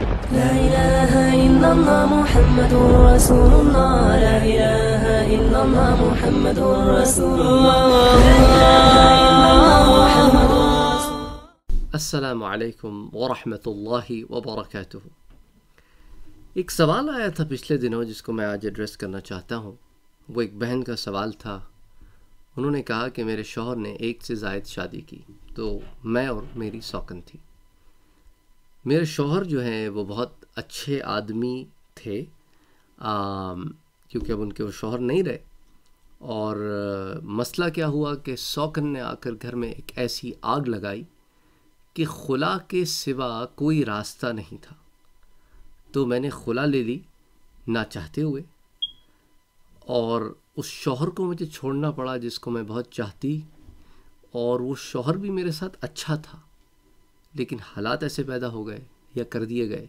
لا إله إلا الله محمد رسول الله. لا إله إلا الله محمد رسول الله. لا إله إلا الله محمد السلام علیکم ورحمۃ اللہ وبرکاتہ ایک سوال آیا تھا پچھلے دنوں جس کو میں آج ایڈریس کرنا چاہتا ہوں؟ وہ ایک بہن کا سوال تھا۔ انہوں نے کہا کہ میرے شوہر نے ایک سے زائد شادی کی، تو میں اور میری سوکن تھی۔ میرے شوہر جو ہیں وہ بہت اچھے آدمی تھے آم، کیونکہ اب ان کے وہ شوہر نہیں رہے۔ اور مسئلہ کیا ہوا کہ سوکن نے آ کر گھر میں ایک ایسی آگ لگائی کہ خلا کے سوا کوئی راستہ نہیں تھا۔ تو میں نے خلا لے لی نہ چاہتے ہوئے۔ اور اس شوہر کو مجھے چھوڑنا پڑا جس کو میں بہت چاہتی اور وہ شوہر بھی میرے ساتھ اچھا تھا۔ لیکن حالات ایسے پیدا ہو گئے یا کر دیے گئے۔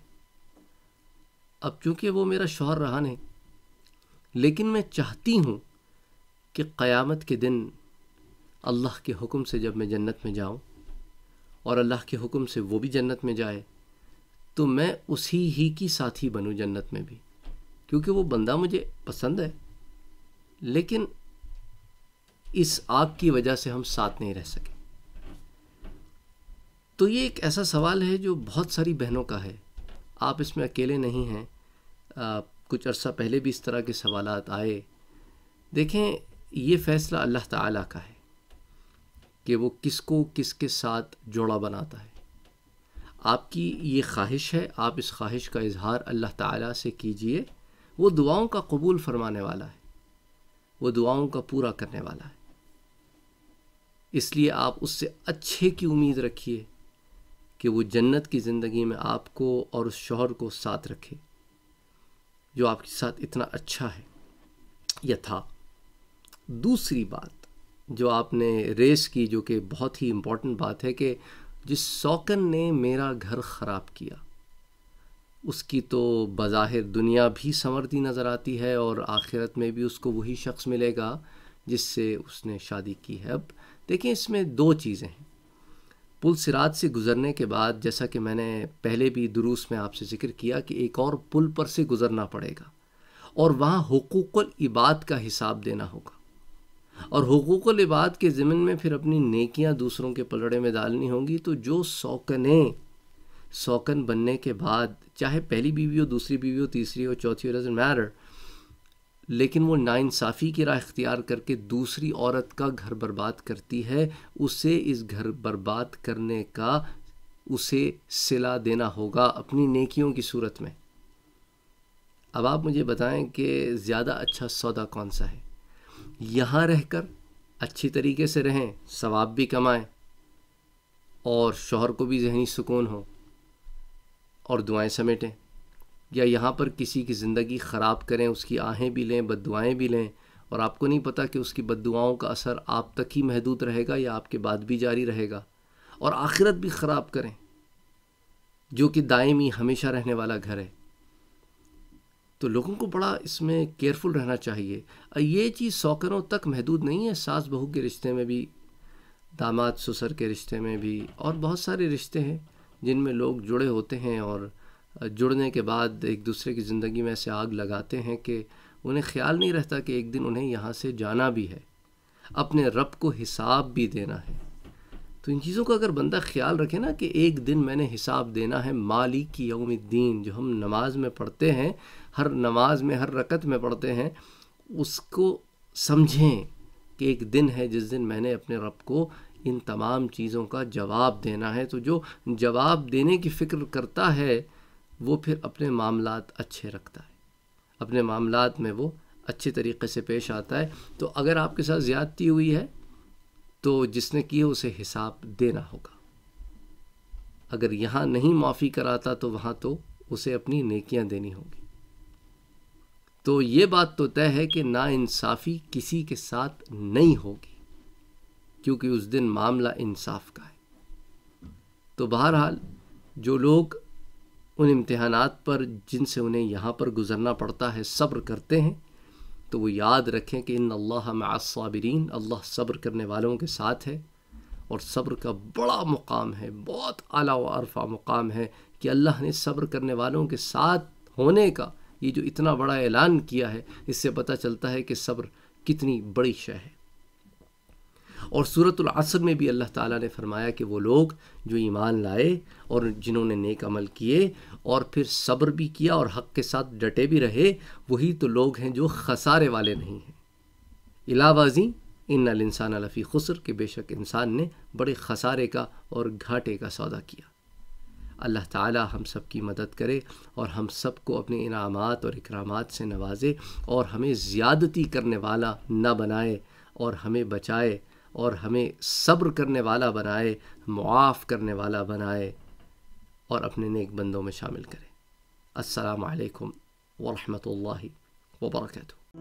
اب چونکہ وہ میرا شوہر رہا نہیں، لیکن میں چاہتی ہوں کہ قیامت کے دن اللہ کے حکم سے جب میں جنت میں جاؤں اور اللہ کے حکم سے وہ بھی جنت میں جائے، تو میں اسی ہی کی ساتھی بنوں جنت میں بھی۔ کیونکہ وہ بندہ مجھے پسند ہے، لیکن اس آگ کی وجہ سے ہم ساتھ نہیں رہ سکے۔ تو یہ ایک ایسا سوال ہے جو بہت ساری بہنوں کا ہے۔ آپ اس میں اکیلے نہیں ہیں۔ کچھ عرصہ پہلے بھی اس طرح کے سوالات آئے۔ دیکھیں، یہ فیصلہ اللہ تعالیٰ کا ہے کہ وہ کس کو کس کے ساتھ جوڑا بناتا ہے۔ آپ کی یہ خواہش ہے، آپ اس خواہش کا اظہار اللہ تعالیٰ سے کیجیے۔ وہ دعاؤں کا قبول فرمانے والا ہے۔ وہ دعاؤں کا پورا کرنے والا ہے۔ اس لیے آپ اس سے اچھے کی امید رکھیے۔ کہ وہ جنت کی زندگی میں آپ کو اور اس شوہر کو ساتھ رکھے، جو آپ کے ساتھ اتنا اچھا ہے۔ یا تھا۔ دوسری بات جو آپ نے ریس کی، جو کہ بہت ہی امپورٹنٹ بات ہے کہ جس سوکن نے میرا گھر خراب کیا، اس کی تو بظاہر دنیا بھی سنورتی نظر آتی ہے اور آخرت میں بھی اس کو وہی شخص ملے گا جس سے اس نے شادی کی ہے۔ اب دیکھیں اس میں دو چیزیں ہیں۔ پل سرات سے گزرنے کے بعد، جیسا کہ میں نے پہلے بھی دروس میں آپ سے ذکر کیا کہ ایک اور پل پر سے گزرنا پڑے گا، اور وہاں حقوق العباد کا حساب دینا ہوگا۔ اور حقوق العباد کے ضمن میں پھر اپنی نیکیاں دوسروں کے پلڑے میں ڈالنی ہوں گی تو جو سوکنیں سوکن بننے کے بعد، چاہے پہلی بیوی ہو، دوسری بیوی ہو، تیسری ہو، چوتھی ہو ڈزنٹ میٹر لیکن وہ ناانصافی کی راہ اختیار کر کے دوسری عورت کا گھر برباد کرتی ہے، اسے اس گھر برباد کرنے کا اسے صلہ دینا ہوگا اپنی نیکیوں کی صورت میں۔ اب آپ مجھے بتائیں کہ زیادہ اچھا سودا کون سا ہے؟ یہاں رہ کر اچھی طریقے سے رہیں، ثواب بھی کمائیں، اور شوہر کو بھی ذہنی سکون ہو، اور دعائیں سمیٹیں۔ یا یہاں پر کسی کی زندگی خراب کریں، اس کی آہیں بھی لیں، بد دعائیں بھی لیں، اور آپ کو نہیں پتہ کہ اس کی بد دعاؤں کا اثر آپ تک ہی محدود رہے گا یا آپ کے بعد بھی جاری رہے گا۔ اور آخرت بھی خراب کریں، جو کہ دائمی ہمیشہ رہنے والا گھر ہے۔ تو لوگوں کو بڑا اس میں کیئرفل رہنا چاہیے۔ اور یہ چیز سوکنوں تک محدود نہیں ہے، ساس بہو کے رشتے میں بھی، داماد سسر کے رشتے میں بھی، اور بہت سارے رشتے ہیں جن میں لوگ جڑے ہوتے ہیں اور جڑنے کے بعد ایک دوسرے کی زندگی میں ایسے آگ لگاتے ہیں کہ انہیں خیال نہیں رہتا کہ ایک دن انہیں یہاں سے جانا بھی ہے، اپنے رب کو حساب بھی دینا ہے۔ تو ان چیزوں کا اگر بندہ خیال رکھے نا کہ ایک دن میں نے حساب دینا ہے مالک کی یوم الدین، جو ہم نماز میں پڑھتے ہیں، ہر نماز میں، ہر رکت میں پڑھتے ہیں، اس کو سمجھیں کہ ایک دن ہے جس دن میں نے اپنے رب کو ان تمام چیزوں کا جواب دینا ہے۔ تو جو جواب دینے کی فکر کرتا ہے وہ پھر اپنے معاملات اچھے رکھتا ہے۔ اپنے معاملات میں وہ اچھے طریقے سے پیش آتا ہے۔ تو اگر آپ کے ساتھ زیادتی ہوئی ہے، تو جس نے کی ہے اسے حساب دینا ہوگا۔ اگر یہاں نہیں معافی کراتا، تو وہاں تو اسے اپنی نیکیاں دینی ہوگی۔ تو یہ بات تو طے ہے کہ نا انصافی کسی کے ساتھ نہیں ہوگی، کیونکہ اس دن معاملہ انصاف کا ہے۔ تو بہرحال جو لوگ ان امتحانات پر جن سے انہیں یہاں پر گزرنا پڑتا ہے صبر کرتے ہیں، تو وہ یاد رکھیں کہ ان اللہ مع الصابرین، اللہ صبر کرنے والوں کے ساتھ ہے اور صبر کا بڑا مقام ہے، بہت اعلیٰ و عرفہ مقام ہے کہ اللہ نے صبر کرنے والوں کے ساتھ ہونے کا یہ جو اتنا بڑا اعلان کیا ہے، اس سے پتہ چلتا ہے کہ صبر کتنی بڑی شے ہے۔ اور صورت العصر میں بھی اللہ تعالیٰ نے فرمایا کہ وہ لوگ جو ایمان لائے اور جنہوں نے نیک عمل کیے اور پھر صبر بھی کیا اور حق کے ساتھ ڈٹے بھی رہے، وہی تو لوگ ہیں جو خسارے والے نہیں ہیں۔ علاوازی ان الانسان لفی خسر، کہ بے شک انسان نے بڑے خسارے کا اور گھاٹے کا سودا کیا۔ اللہ تعالی ہم سب کی مدد کرے اور ہم سب کو اپنے انعامات اور اکرامات سے نوازے اور ہمیں زیادتی کرنے والا نہ بنائے اور ہمیں بچائے۔ اور ہمیں صبر کرنے والا بنائے، معاف کرنے والا بنائے اور اپنے نیک بندوں میں شامل کرے۔ السلام علیکم ورحمۃ اللہ وبرکاتہ۔